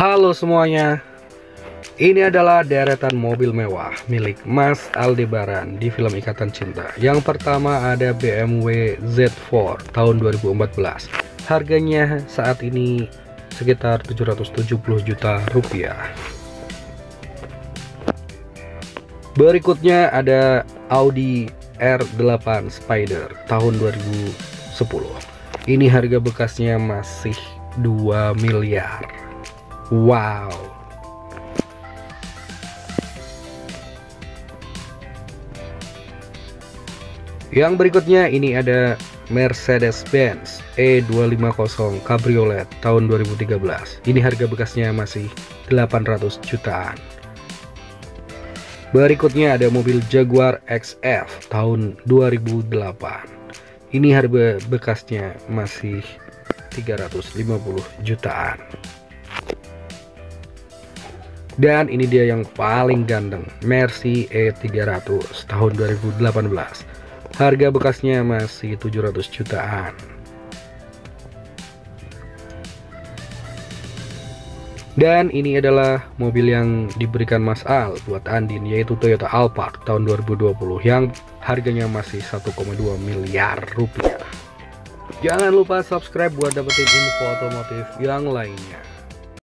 Halo semuanya. Ini adalah deretan mobil mewah milik Mas Aldebaran di film Ikatan Cinta. Yang pertama ada BMW Z4 tahun 2014 Harganya saat ini sekitar 770 juta rupiah. Berikutnya ada Audi R8 Spider tahun 2010 Ini harga bekasnya masih 2 miliar Wow. Yang berikutnya ini ada Mercedes-Benz E250 Cabriolet tahun 2013 Ini harga bekasnya masih 800 jutaan. Berikutnya ada mobil Jaguar XF tahun 2008 Ini harga bekasnya masih 350 jutaan dan ini dia yang paling ganteng Mercy E300 tahun 2018 harga bekasnya masih 700 jutaan. Dan ini adalah mobil yang diberikan Mas Al buat Andin yaitu Toyota Alphard tahun 2020 yang harganya masih 1,2 miliar rupiah. Jangan lupa subscribe buat dapetin info otomotif yang lainnya